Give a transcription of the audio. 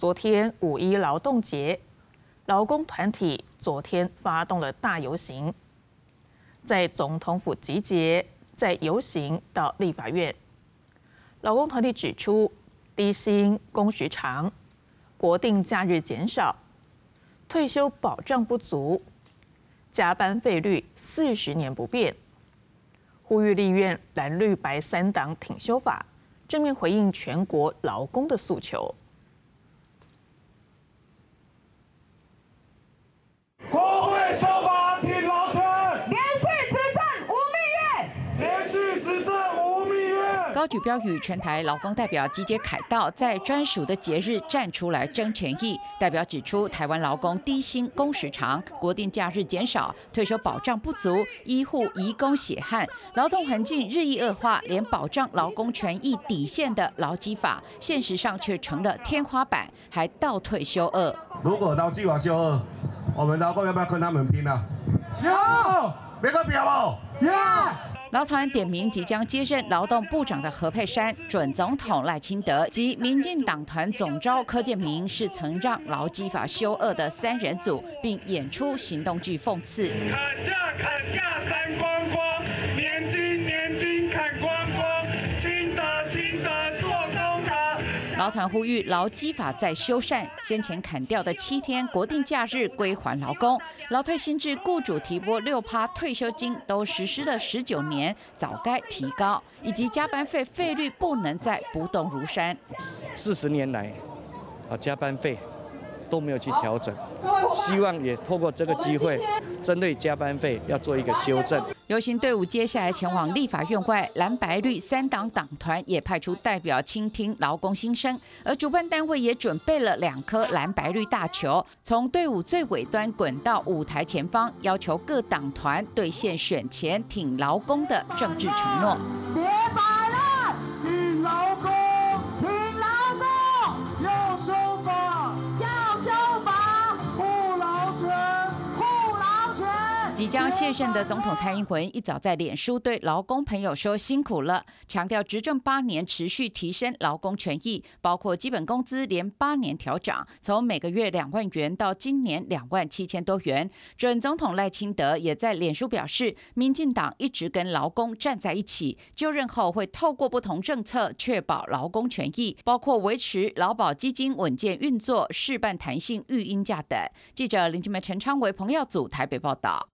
昨天五一劳动节，劳工团体昨天发动了大游行，在总统府集结，在游行到立法院。劳工团体指出，低薪、工时长、国定假日减少、退休保障不足、加班费率四十年不变，呼吁立院蓝绿白三党挺修法，正面回应全国劳工的诉求。高举标语，全台劳工代表集结凯道，在专属的节日站出来争权益。代表指出，台湾劳工低薪、工时长、国定假日减少、退休保障不足、医护移工血汗、劳动环境日益恶化，连保障劳工权益底线的劳基法，现实上却成了天花板，还倒退休二。如果劳基法修二，我们劳工要不要跟他们拼啊？有，别个表哦，要。劳团点名即将接任劳动部长的何佩珊、准总统赖清德及民进党团总召柯建明是曾让劳基法修恶的三人组，并演出行动剧讽刺。砍价砍价三光光，劳团呼吁劳基法再修缮，先前砍掉的七天国定假日归还劳工，劳退薪制雇主提拨六趴退休金都实施了十九年。早该提高，以及加班费费率不能再不动如山。四十年来，啊，加班费都没有去调整，希望也透过这个机会，针对加班费要做一个修正。游行队伍接下来前往立法院外，蓝白绿三党党团也派出代表倾听劳工心声，而主办单位也准备了两颗蓝白绿大球，从队伍最尾端滚到舞台前方，要求各党团兑现选前挺劳工的政治承诺。即将卸任的总统蔡英文一早在脸书对劳工朋友说辛苦了，强调执政八年持续提升劳工权益，包括基本工资连八年调涨，从每个月两万元到今年两万七千多元。准总统赖清德也在脸书表示，民进党一直跟劳工站在一起，就任后会透过不同政策确保劳工权益，包括维持劳保基金稳健运作、事办弹性育婴假等。记者林俊梅、陈昌维、彭耀祖台北报道。